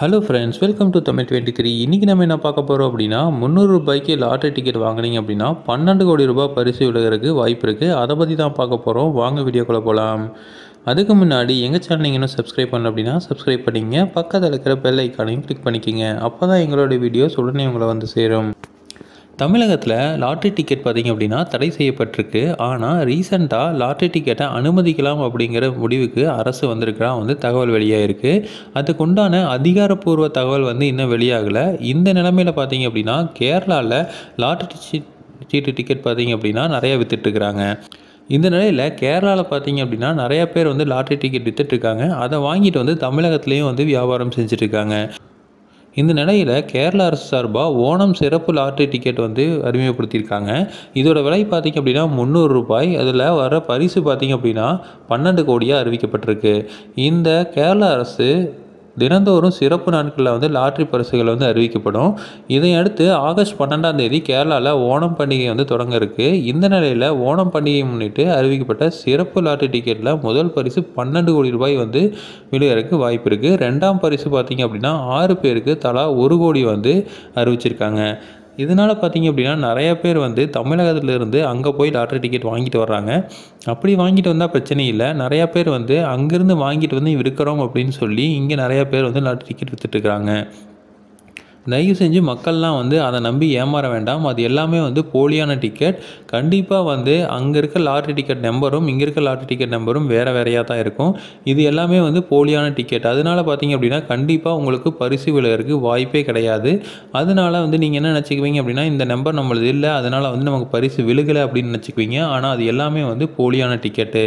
Hello friends welcome to Tamil twenty three இன்றைக்கி நம்ம என்ன பார்க்க போகிறோம் அப்படின்னா முந்நூறு ரூபாய்க்கு லாட்டரி டிக்கெட் வாங்குனீங்க அப்படின்னா பன்னெண்டு கோடி ரூபாய் பரிசு விழுகிறதுக்கு வாய்ப்பு இருக்குது அதை பற்றி தான் பார்க்க போகிறோம் வாங்க வீடியோக்குள்ளே போகலாம் அதுக்கு முன்னாடி எங்கள் சேனல் நீங்கள் இன்னும் சப்ஸ்கிரைப் பண்ணல அப்படின்னா சப்ஸ்கிரைப் பண்ணிங்க பக்கத்தில் இருக்கிற பெல் ஐக்கானையும் கிளிக் பண்ணிக்கோங்க. அப்போ தான் எங்களோட வீடியோஸ் உடனே உங்களை வந்து சேரும். தமிழகத்தில் லாட்ரி டிக்கெட் பார்த்திங்க அப்படின்னா தடை செய்யப்பட்டிருக்கு. ஆனால் ரீசெண்டாக லாட்ரி டிக்கெட்டை அனுமதிக்கலாம் அப்படிங்கிற முடிவுக்கு அரசு வந்திருக்கிறா வந்து தகவல் வெளியாகிருக்கு அதுக்குண்டான அதிகாரப்பூர்வ தகவல் வந்து இன்னும் வெளியாகலை. இந்த நிலைமையில் பார்த்தீங்க அப்படின்னா கேரளாவில் லாட்ரி சீட்டு டிக்கெட் பார்த்தீங்க அப்படின்னா நிறையா வித்துட்ருக்குறாங்க இந்த நிலையில் கேரளாவில் பார்த்தீங்க அப்படின்னா நிறையா பேர் வந்து லாட்ரி டிக்கெட் வித்துட்டுருக்காங்க அதை வாங்கிட்டு வந்து தமிழகத்துலேயும் வந்து வியாபாரம் செஞ்சுட்ருக்காங்க இந்த நிலையில் கேரள அரசு சார்பாக ஓணம் சிறப்பு லாட்ரி டிக்கெட் வந்து அறிமுகப்படுத்தியிருக்காங்க. இதோட விலை பார்த்திங்க அப்படின்னா முந்நூறு ரூபாய். அதில் வர பரிசு பார்த்திங்க அப்படின்னா பன்னெண்டு கோடியாக அறிவிக்கப்பட்டிருக்கு. இந்த கேரள அரசு தினந்தோறும் சிறப்பு நாட்களில் வந்து லாட்ரி பரிசுகள் வந்து அறிவிக்கப்படும். இதையடுத்து ஆகஸ்ட் பன்னெண்டாம் தேதி கேரளாவில் ஓணம் பண்டிகை வந்து தொடங்க இருக்கு. இந்த நிலையில் ஓணம் பண்டிகையை முன்னிட்டு அறிவிக்கப்பட்ட சிறப்பு லாட்ரி டிக்கெட்டில் முதல் பரிசு பன்னெண்டு கோடி ரூபாய் வந்து விழுகிறதுக்கு வாய்ப்பு இருக்குது ரெண்டாம் பரிசு பார்த்தீங்க அப்படின்னா ஆறு பேருக்கு தலா ஒரு கோடி வந்து அறிவிச்சிருக்காங்க. இதனால் பார்த்தீங்க அப்படின்னா நிறையா பேர் வந்து தமிழகத்திலேருந்து அங்கே போய் லாட்ரி டிக்கெட் வாங்கிட்டு வர்றாங்க. அப்படி வாங்கிட்டு வந்தால் பிரச்சனை இல்லை. நிறையா பேர் வந்து அங்கேருந்து வாங்கிட்டு வந்து விற்கிறோம் அப்படின்னு சொல்லி இங்கே நிறையா பேர் வந்து லாட்ரி டிக்கெட் விற்றுட்டுருக்குறாங்க தயவு செஞ்சு மக்கள்லாம் வந்து அதை நம்பி ஏமாற வேண்டாம். அது எல்லாமே வந்து போலியான டிக்கெட் கண்டிப்பாக வந்து அங்கே இருக்க லாட்ரி டிக்கெட் நம்பரும் இங்கே இருக்க லாட்ரி டிக்கெட் நம்பரும் வேறு வேறையாக தான் இருக்கும். இது எல்லாமே வந்து போலியான டிக்கெட் அதனால் பார்த்தீங்க அப்படின்னா கண்டிப்பாக உங்களுக்கு பரிசு விழுகிறதுக்கு வாய்ப்பே கிடையாது. அதனால வந்து நீங்கள் என்ன நினச்சிக்குவீங்க அப்படின்னா இந்த நம்பர் நம்மளது இல்லை அதனால் வந்து நமக்கு பரிசு விழுகலை அப்படின்னு நினச்சிக்குவீங்க. ஆனால் அது எல்லாமே வந்து போலியான டிக்கெட்டு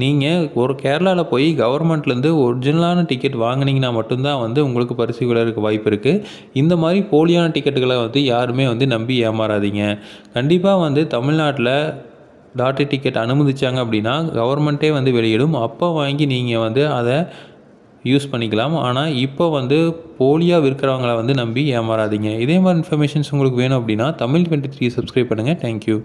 நீங்கள் ஒரு கேரளாவில் போய் கவர்மெண்ட்லேருந்து ஒரிஜினலான டிக்கெட் வாங்கினீங்கன்னா மட்டும்தான் வந்து உங்களுக்கு பரிசு விழுறதுக்கு வாய்ப்பு இருக்குது இந்த இந்த மாதிரி போலியான டிக்கெட்டுகளை வந்து யாருமே வந்து நம்பி ஏமாறாதீங்க. கண்டிப்பாக வந்து தமிழ்நாட்டில் லாட்ரி டிக்கெட் அனுமதிச்சாங்க அப்படின்னா கவர்மெண்ட்டே வந்து வெளியிடும். அப்போ வாங்கி நீங்கள் வந்து அதை யூஸ் பண்ணிக்கலாம். ஆனால் இப்போ வந்து போலியாக விற்கிறவங்கள வந்து நம்பி ஏமாறாதீங்க. இதே மாதிரி இன்ஃபர்மேஷன்ஸ் உங்களுக்கு வேணும் அப்படின்னா தமிழ் டுவெண்ட்டி த்ரீ சப்ஸ்கிரைப் பண்ணுங்கள் தேங்க்யூ